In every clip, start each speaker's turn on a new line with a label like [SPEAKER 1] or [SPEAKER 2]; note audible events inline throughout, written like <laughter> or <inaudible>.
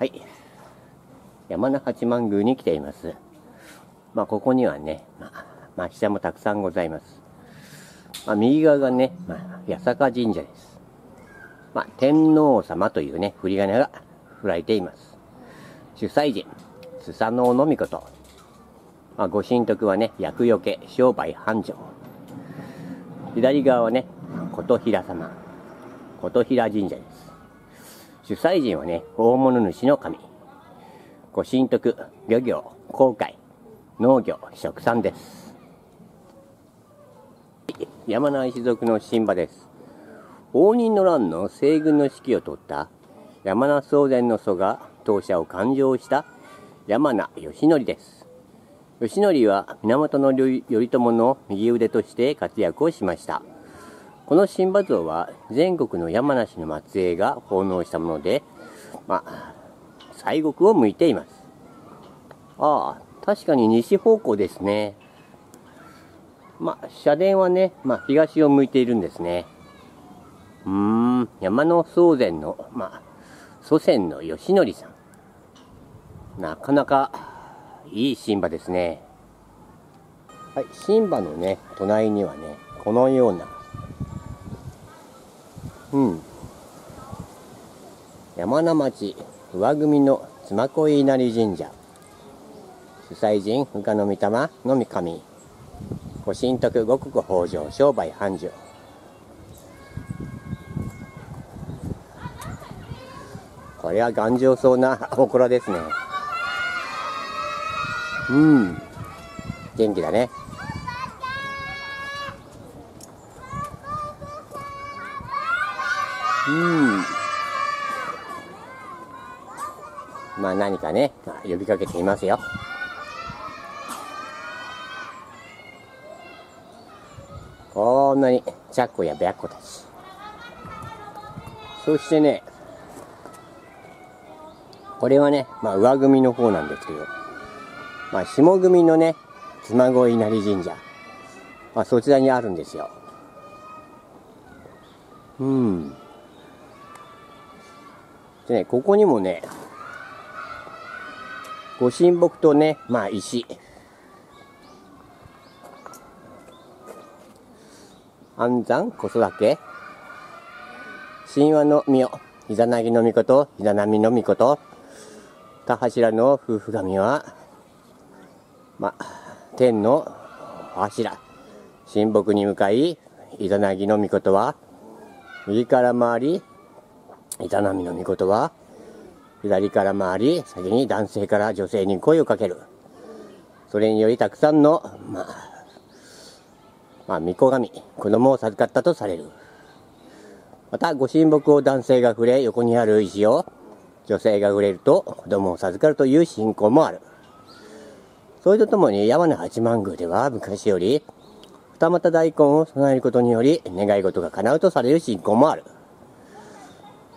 [SPEAKER 1] はい。山名八幡宮に来ています。まあ、ここにはね、まあ、町社もたくさんございます。まあ、右側がね、まあ、八坂神社です。まあ、天皇様というね、振り仮名が振られています。主催人、スサノオノミコと、まあ、ご神徳はね、厄除け、商売繁盛。左側はね、琴平様、琴平神社です。主催人はね、大物主の神。ご神徳、漁業、航海、農業、食産です。山名一族の神馬です。応仁の乱の西軍の指揮を取った山名宗全の祖が当社を勘定した山名義則です。義則は源頼朝の右腕として活躍をしました。この神馬像は全国の山梨の末裔が奉納したもので、まあ、西国を向いています。ああ、確かに西方向ですね。まあ、社殿はね、まあ、東を向いているんですね。うーん、山の宗全の、まあ、祖先の義則さん。なかなかいい神馬ですね。はい、神馬のね、隣にはね、このような、うん、山名町上組の妻恋稲荷神社。主催人、深の御霊の御神。ご神徳五穀豊穣商売繁盛。これは頑丈そうな祠ですね。うん。元気だね。まあ何かね、まあ呼びかけていますよ。こんなにチャッコや白子たち。そしてね、これはね、まあ上組の方なんですけど、まあ下組のね、妻恋稲荷神社。まあそちらにあるんですよ。うん。でね、ここにもね、ご神木とね、まあ石。安産子育て。神話の御代、イザナギの御事、イザナミの御事、田柱の夫婦神は、まあ、天の柱、神木に向かい、イザナギの御事は、右から回り、イザナミの御事は、左から回り、先に男性から女性に声をかける。それによりたくさんの、まあ、まあ、巫女神、子供を授かったとされる。また、ご神木を男性が触れ、横にある石を女性が触れると子供を授かるという信仰もある。それとともに山名八幡宮では昔より、二股大根を備えることにより願い事が叶うとされる信仰もある。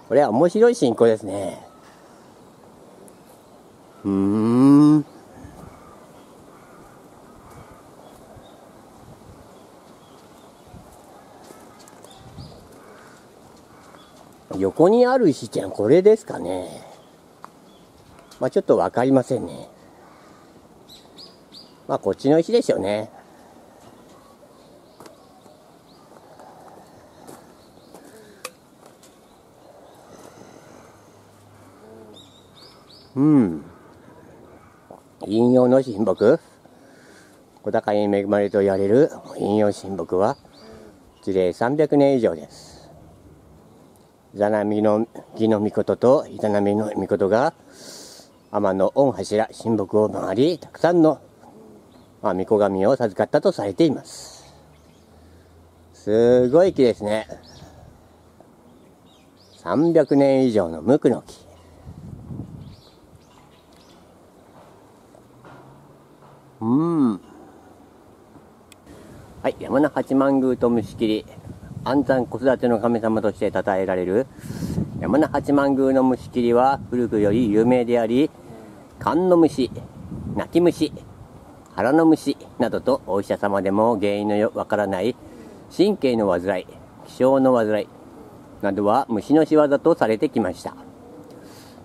[SPEAKER 1] これは面白い信仰ですね。うーん。横にある石ってのはこれですかね。まあちょっとわかりませんね。まあこっちの石でしょうね。うん。引用の神木？小高に恵まれと言われる引用神木は樹齢300年以上です。ザナミの義の御事とイザナミの御事が天の御柱神木を回りたくさんの、まあ、御子神を授かったとされています。すごい木ですね。300年以上の無垢の木。うん。はい山名八幡宮と虫切り。安産子育ての神様として称えられる。山名八幡宮の虫切りは古くより有名であり寒の虫泣き虫腹の虫などとお医者様でも原因のわからない神経の患い気象の患いなどは虫の仕業とされてきました。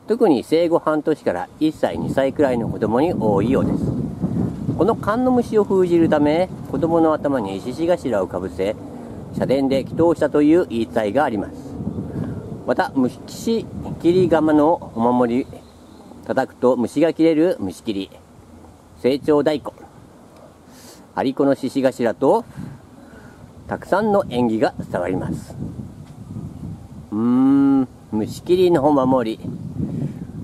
[SPEAKER 1] 特に生後半年から1歳2歳くらいの子供に多いようです。この観音虫を封じるため子供の頭に獅子頭をかぶせ社殿で祈祷したという言い伝えがあります。また虫切り釜のお守り叩くと虫が切れる虫切り成長大根。張り子の獅子頭とたくさんの縁起が伝わります。うーん虫切りのお守り。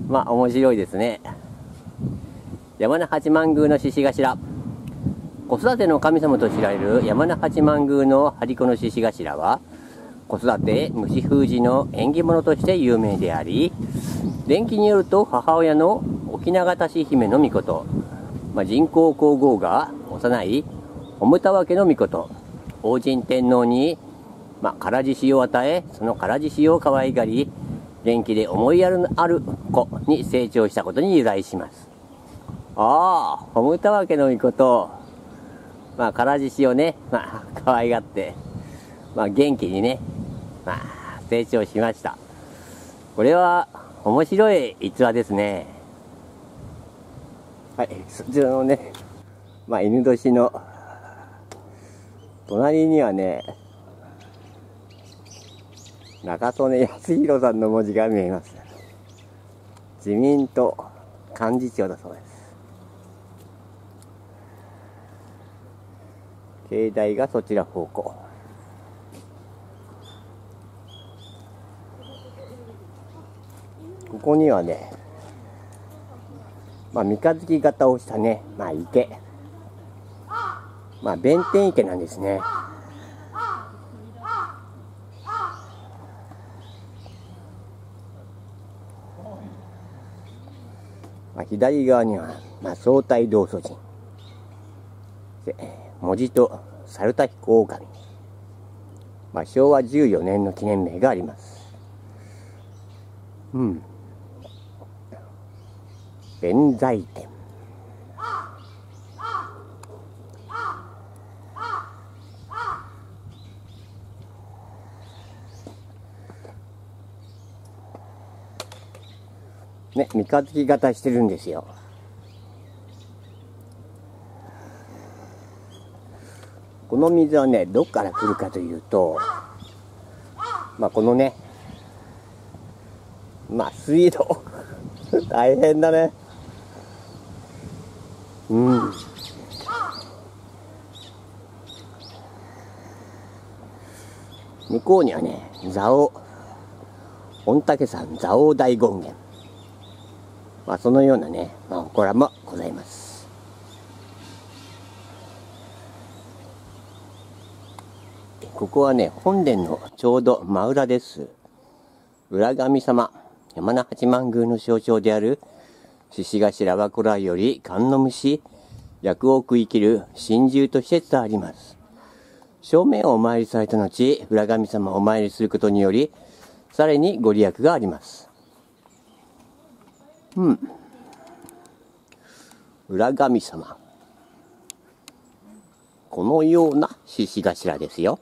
[SPEAKER 1] まあ面白いですね。山名八幡宮の獅子頭。子育ての神様と知られる山名八幡宮の張り子の獅子頭は子育て虫封じの縁起物として有名であり伝記によると母親の沖永田氏姫の御事、まあ、人工皇后が幼いおむたわけの御事。王神天皇に、まあ、唐獅子を与えその唐獅子を可愛がり元気で思いやるある子に成長したことに由来します。ああおむたわけの御事まあ唐獅子をね、まあ、可愛がってまあ元気にねまあ、成長しました。これは面白い逸話ですね。はい、そちらのね、まあ、犬年の隣にはね、中曽根康弘さんの文字が見えます。自民党幹事長だそうです。境内がそちら方向。ここにはね、まあ、三日月型をしたね、まあ、池。まあ、弁天池なんですね。まあ、左側には、まあ、相対道祖神。文字と猿田彦狼。まあ、昭和14年の記念名があります。うん。弁財天ね、三日月型してるんですよ。この水はね、どっから来るかというと、まあこのね、まあ水道 <laughs> 大変だね。うん。向こうにはね、蔵王、御嶽山蔵王大権現。まあ、そのようなね、まあ、祠もございます。ここはね、本殿のちょうど真裏です。裏神様。山名八幡宮の象徴である獅子頭は古来より観音虫、役を食い切る神獣として伝わります。正面をお参りされた後、裏神様をお参りすることにより、さらにご利益があります。うん。裏神様。このような獅子頭ですよ。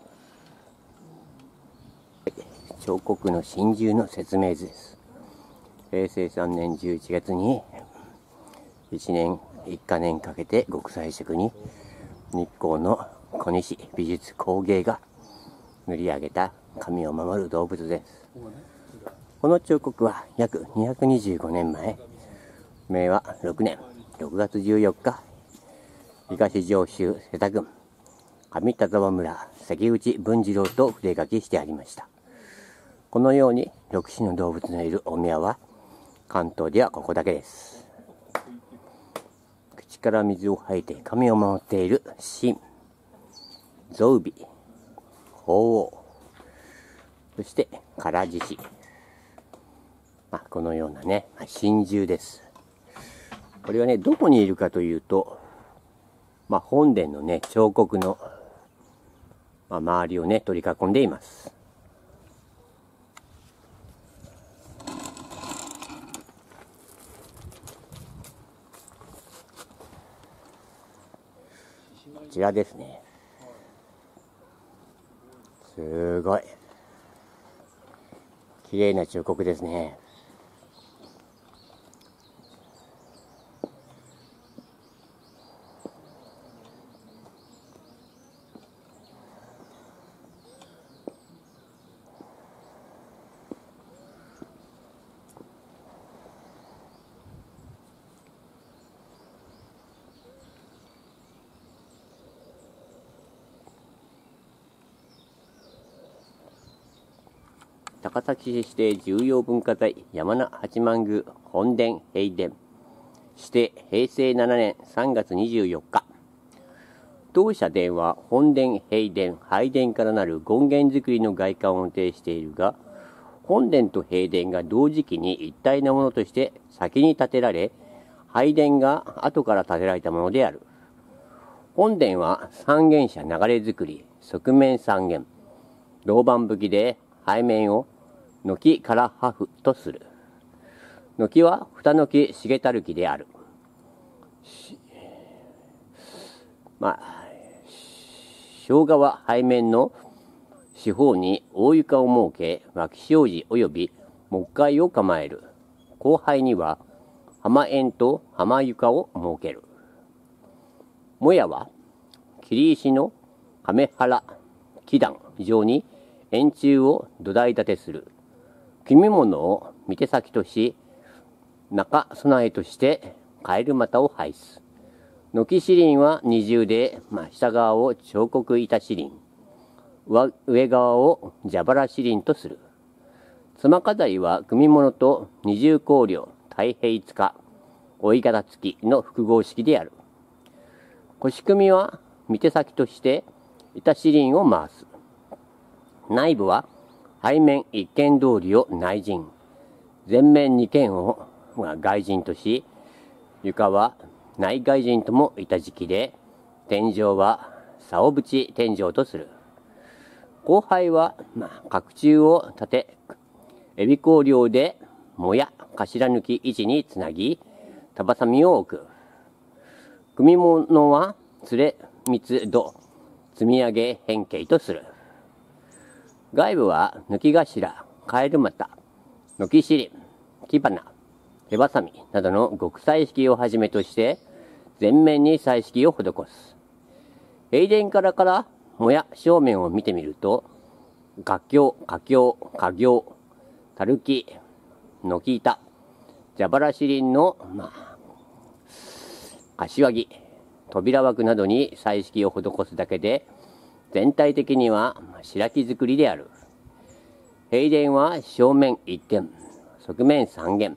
[SPEAKER 1] 彫刻の真珠の説明図です。平成3年11月に1年1か年かけて極彩色に日光の小西美術工芸が塗り上げた神を守る動物ですこの彫刻は約225年前明和6年6月14日東上州瀬田郡上田沢村関内文次郎と筆書きしてありましたこのように6種の動物のいるお宮は関東ではここだけです。口から水を吐いて髪を守っている神、ゾウビ、鳳凰、そして唐獅子。まあ、このようなね、まあ、真珠です。これはね、どこにいるかというと、まあ、本殿のね、彫刻の、まあ、周りをね、取り囲んでいます。ちらですね。すごい。綺麗な彫刻ですね。崎市指定重要文化財山名八幡宮本殿平殿。指定平成7年3月24日。当社殿は本殿平殿拝殿からなる権現造りの外観を呈しているが本殿と平殿が同時期に一体なものとして先に建てられ拝殿が後から建てられたものである。本殿は三元社流れ作り側面三元。銅板吹きで背面を軒からハフとする。軒は二軒重たる木である。まあ、生姜は背面の四方に大床を設け、脇障子及び木階を構える。後輩には浜円と浜床を設ける。もやは、切石の亀原木段上に円柱を土台立てする。組物を見手先とし、中備えとしてカエル股を配す。軒シリンは二重で、まあ、下側を彫刻板シリン、上側を蛇腹シリンとする。妻飾りは組物と二重香料、太平塚、か、追い柄付きの複合式である。腰組は見手先として板シリンを回す。内部は背面一軒通りを内陣、前面二軒を外陣とし、床は内外陣とも板敷きで、天井は竿縁天井とする。後輩は、まあ、角柱を立て、エビ香料で、もや、頭抜き位置につなぎ、たばさみを置く。組物は、つれ、密度、積み上げ変形とする。外部は抜き頭、カエル股、軒尻、木花、手ばさみなどの極彩式をはじめとして全面に彩色を施す。平殿からからもや正面を見てみると、楽境、花境、花行、たるき、軒板、蛇腹シリンの、まあ、柏木、扉枠などに彩色を施すだけで、全体的には白木造りである。平殿は正面一軒、側面三軒、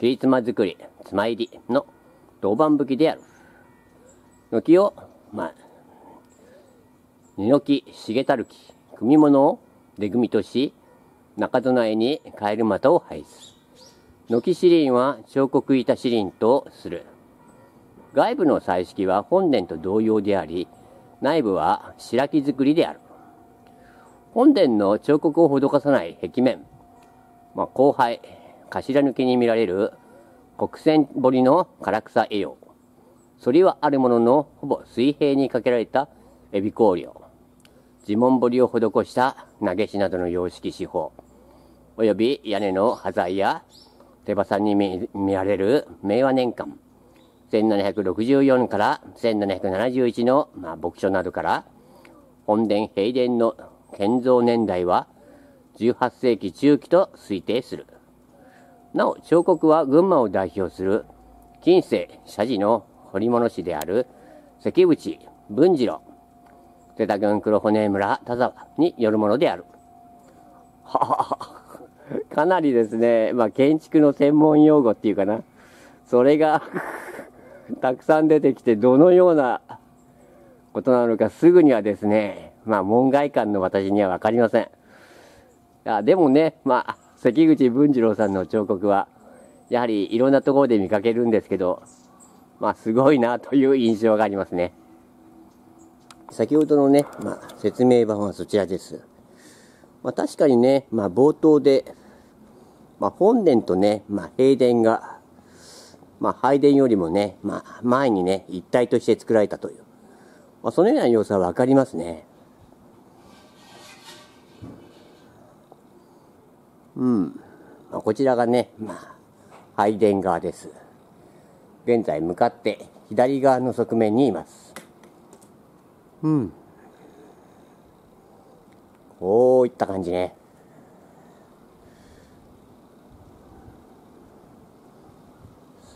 [SPEAKER 1] 切妻造り、妻入りの銅板吹きである。軒を、まあ、二軒、重たる木、組物を出組とし、中備えにカエル股を配す。軒シリンは彫刻板シリンとする。外部の彩色は本殿と同様であり、内部は白木造りである。本殿の彫刻を施さない壁面、まあ、後輩、頭抜きに見られる国線彫りの唐草絵用。反りはあるもののほぼ水平にかけられたエビ香料。地紋彫りを施した投げしなどの様式手法。および屋根の端材や手羽さんに見られる明和年間。1764から1771の、まあ、牧書などから、本殿平殿の建造年代は18世紀中期と推定する。なお、彫刻は群馬を代表する近世社寺の彫り物師である関口文次郎、瀬田郡黒骨村田沢によるものである。ははは。かなりですね、まあ建築の専門用語っていうかな。それがたくさん出てきて、どのようなことなのかすぐにはですね、まあ、門外観の私にはわかりません。あでもね、まあ、関口文次郎さんの彫刻は、やはりいろんなところで見かけるんですけど、まあ、すごいなという印象がありますね。先ほどのね、まあ、説明版はそちらです。まあ、確かにね、まあ、冒頭で、まあ、本殿とね、まあ、平殿がまあ、拝殿よりもね、まあ、前にね、一体として作られたという、まあ、そのような様子はわかりますね。うん。まあ、こちらがね、まあ、拝殿側です。現在向かって左側の側面にいます。うん。こういった感じね。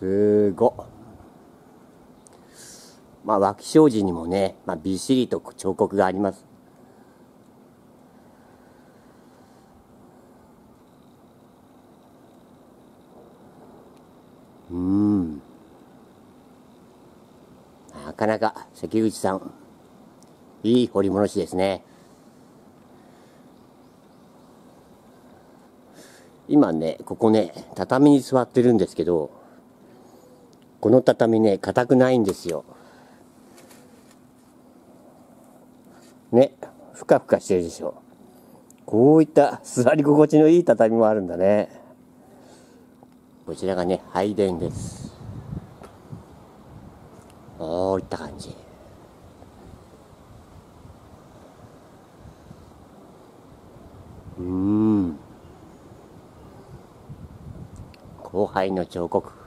[SPEAKER 1] すごまあ脇障子にもね、まあ、びっしりと彫刻があります。うん。なかなか関口さんいい掘り物師ですね。今ねここね畳に座ってるんですけどこの畳ね、硬くないんですよ。ね、ふかふかしてるでしょ。こういった座り心地のいい畳もあるんだね。こちらがね、拝殿です。こういった感じ。うん。後輩の彫刻。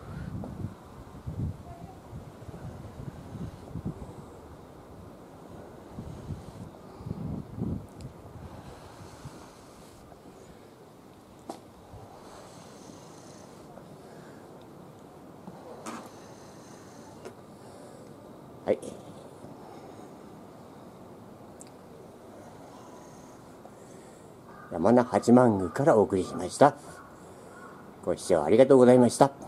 [SPEAKER 1] 八幡宮からお送りしました。ご視聴ありがとうございました。